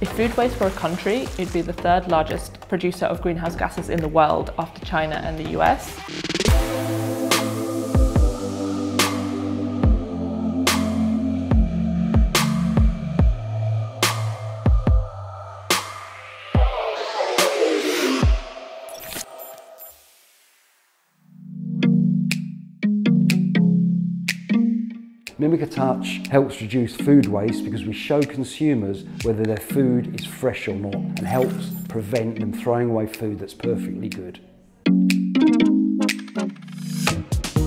If food waste were a country, it'd be the third largest producer of greenhouse gases in the world after China and the US. Mimica Touch helps reduce food waste because we show consumers whether their food is fresh or not and helps prevent them throwing away food that's perfectly good.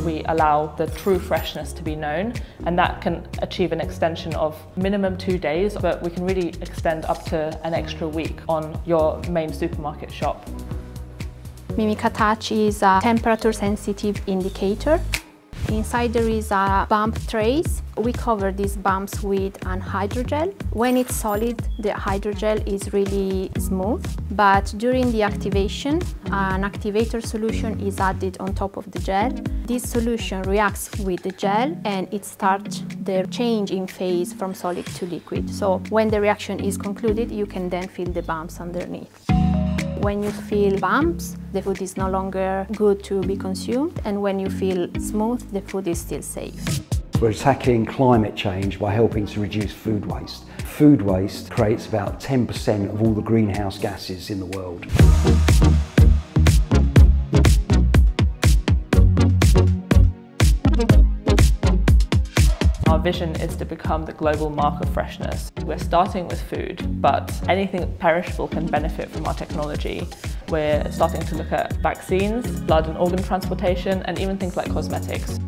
We allow the true freshness to be known and that can achieve an extension of minimum two days but we can really extend up to an extra week on your main supermarket shop. Mimica Touch is a temperature sensitive indicator Inside there is a bump trace. We cover these bumps with an hydrogel. When it's solid, the hydrogel is really smooth, but during the activation, an activator solution is added on top of the gel. This solution reacts with the gel and it starts the change in phase from solid to liquid. So when the reaction is concluded, you can then feel the bumps underneath. When you feel bumps, the food is no longer good to be consumed, and when you feel smooth, the food is still safe. We're tackling climate change by helping to reduce food waste. Food waste creates about 10% of all the greenhouse gases in the world. Our vision is to become the global mark of freshness. We're starting with food, but anything perishable can benefit from our technology. We're starting to look at vaccines, blood and organ transportation, and even things like cosmetics.